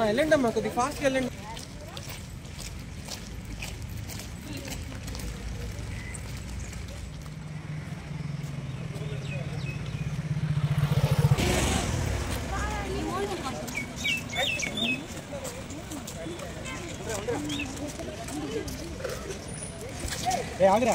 వెళ్ళండి అమ్మా కొద్దిగా ఫాస్ట్గా వెళ్ళండి ఏ ఆగిరా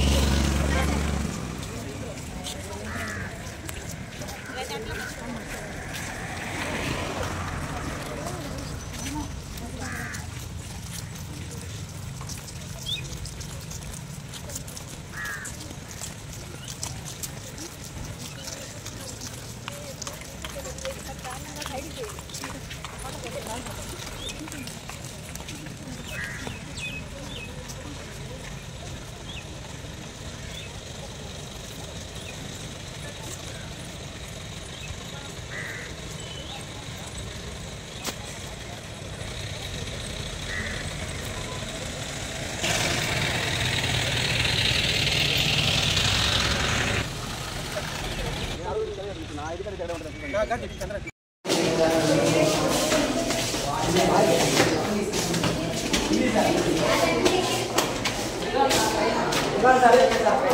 Gracias.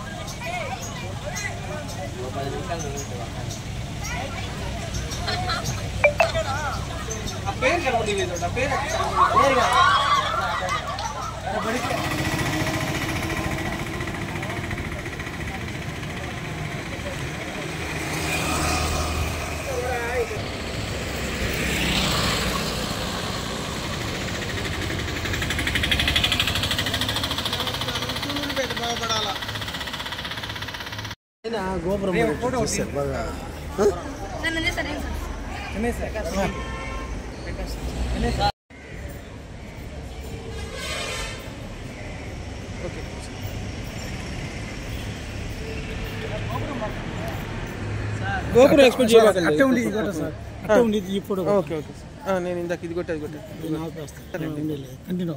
ஒரு பத்து நிமிஷம் நின்றுட்டு வாங்க பேர் கண்டுபிடிக்க பேர் பேர் నన్ను సరే గోపురం ఎక్స్పెక్ట్ చేయకండి అట్టే ఉండి ఇది కొట్ట సార్ అట్టే ఉండి ఇది ఈ ఫోటో ఓకే ఓకే ఆ, నేను ఇందాక ఇది కొట్టి అది కొట్టి కంటిన్యూ